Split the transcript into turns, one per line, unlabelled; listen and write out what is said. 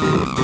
Yeah.